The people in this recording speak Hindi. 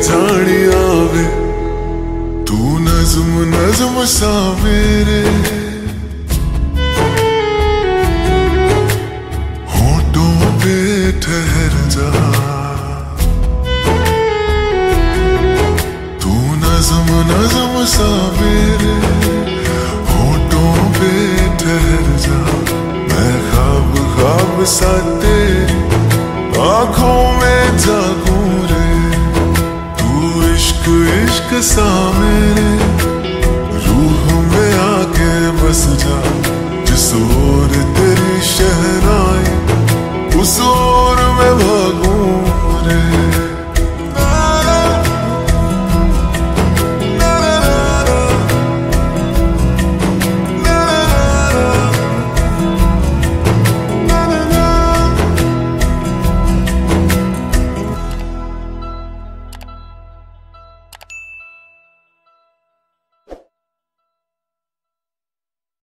ये तू नज्म नज्म सा मेरे होठों पे ठहर जा। तू नज्म नज्म सा मेरे होठों पे ठहर जा। मैं ख्वाब ख्वाब सा आँखों में जागूं। इश्क इश्क